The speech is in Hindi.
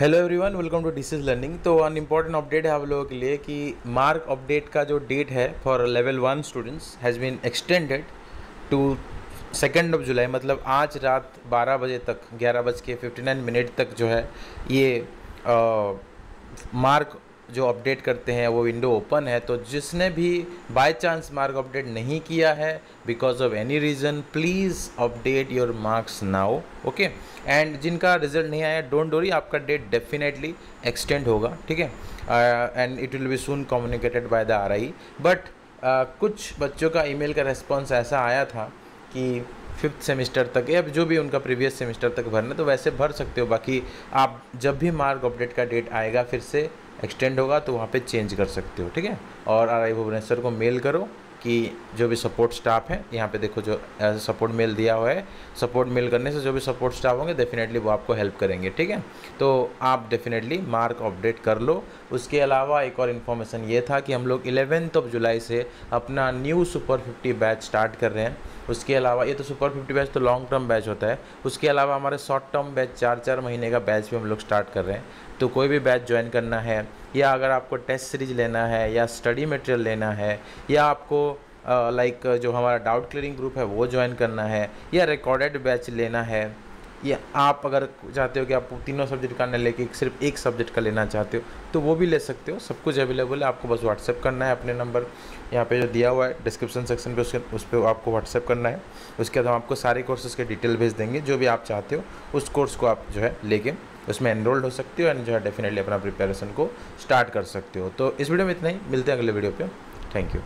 Hello everyone welcome to disease learning तो अन इंपॉर्टेंट अपडेट है आप लोगों के लिए कि मार्क अपडेट का जो डेट है for level one students has been extended to second of July मतलब आज रात 12 बजे तक, ग्यारह बज के फिफ्टी मिनट तक जो है ये मार्क जो अपडेट करते हैं, वो विंडो ओपन है तो जिसने भी बाय चांस मार्क अपडेट नहीं किया है because of any reason please update your marks now okay and जिनका रिज़ल्ट नहीं आया डोंट डोरी आपका डेट डेफिनेटली एक्सटेंड होगा, ठीक है? And it will be soon communicated by the R I but कुछ बच्चों का ईमेल का रिस्पॉन्स ऐसा आया था कि फिफ्थ सेमिस्टर तक, या जो भी उनका प्रीवियस सेमिस्टर तक भरना तो वैसे भर सकते हो, बाकी आप जब भी मार्क अपडेट का डेट आएगा, फिर से एक्सटेंड होगा तो वहाँ पे चेंज कर सकते हो, ठीक है? और आर आई भुवनेश्वर को मेल करो कि जो भी सपोर्ट स्टाफ है, यहाँ पे देखो जो सपोर्ट मेल दिया हुआ है सपोर्ट मेल करने से जो भी सपोर्ट स्टाफ होंगे डेफिनेटली वो आपको हेल्प करेंगे, ठीक है? तो आप डेफिनेटली मार्क अपडेट कर लो। उसके अलावा एक और इन्फॉर्मेशन ये था कि हम लोग इलेवेंथ ऑफ़ जुलाई से अपना new super fifty batch start कर रहे हैं। उसके अलावा, ये तो सुपर फिफ्टी बैच तो लॉन्ग टर्म बैच होता है। उसके अलावा हमारे शॉर्ट टर्म बैच चार चार महीने का बैच भी हम लोग स्टार्ट कर रहे हैं। तो कोई भी बैच ज्वाइन करना है या अगर आपको टेस्ट सीरीज़ लेना है या स्टडी मटेरियल लेना है, या आपको लाइक जो हमारा डाउट क्लियरिंग ग्रुप है, वो ज्वाइन करना है, या रिकॉर्डेड बैच लेना है, या आप अगर चाहते हो कि आप तीनों सब्जेक्ट का ना लेके सिर्फ़ एक सब्जेक्ट का लेना चाहते हो तो वो भी ले सकते हो। सब कुछ अवेलेबल है, आपको बस व्हाट्सएप करना है अपने नंबर यहाँ पे जो दिया हुआ है डिस्क्रिप्शन सेक्शन पे उसके, उस पर आपको व्हाट्सएप करना है। उसके बाद हम आपको सारे कोर्सेज़ के डिटेल भेज देंगे, जो भी आप चाहते हो, उस कोर्स को आप जो है लेके उसमें एनरोल्ड हो सकते हो एंड जो है डेफिनेटली अपना प्रिपेरेशन को स्टार्ट कर सकते हो। तो इस वीडियो में इतना ही। मिलते हैं अगले वीडियो पर थैंक यू